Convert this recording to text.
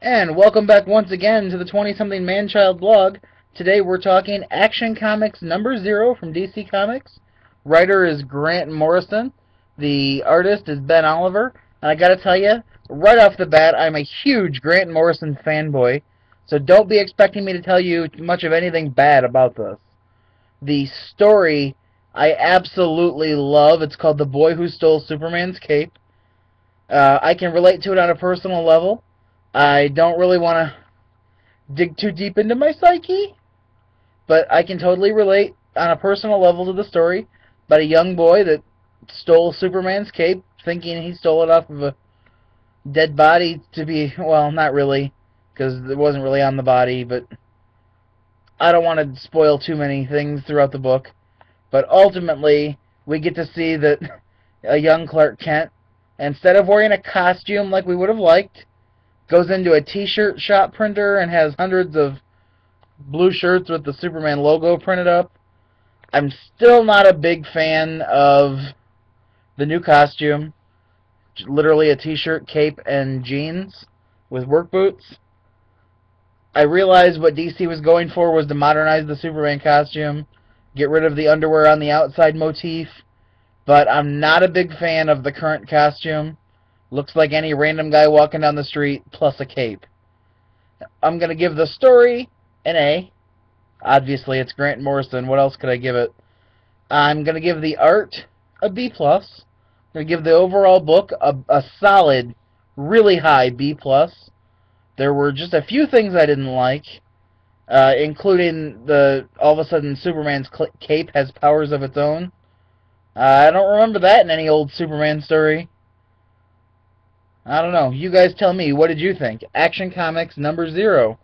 And welcome back once again to the 20-something man-child blog. Today we're talking Action Comics number 0 from DC Comics. Writer is Grant Morrison. The artist is Ben Oliver. And I gotta tell you, right off the bat, I'm a huge Grant Morrison fanboy. So don't be expecting me to tell you much of anything bad about this. The story I absolutely love. It's called The Boy Who Stole Superman's Cape. Uh, I can relate to it on a personal level. I don't really want to dig too deep into my psyche, but I can totally relate on a personal level to the story about a young boy that stole Superman's cape, thinking he stole it off of a dead body to be, well, not really, because it wasn't really on the body, but I don't want to spoil too many things throughout the book. But ultimately, we get to see that a young Clark Kent, instead of wearing a costume like we would have liked, goes into a t-shirt shop printer and has hundreds of blue shirts with the Superman logo printed up. I'm still not a big fan of the new costume. Literally a t-shirt, cape, and jeans with work boots. I realized what DC was going for was to modernize the Superman costume, get rid of the underwear on the outside motif, but I'm not a big fan of the current costume. Looks like any random guy walking down the street plus a cape. I'm going to give the story an A. Obviously, it's Grant Morrison. What else could I give it? I'm going to give the art a B+. plus. I'm going to give the overall book a, a solid, really high B+. plus. There were just a few things I didn't like, uh, including the all of a sudden Superman's cape has powers of its own. Uh, I don't remember that in any old Superman story. I don't know. You guys tell me. What did you think? Action Comics number zero.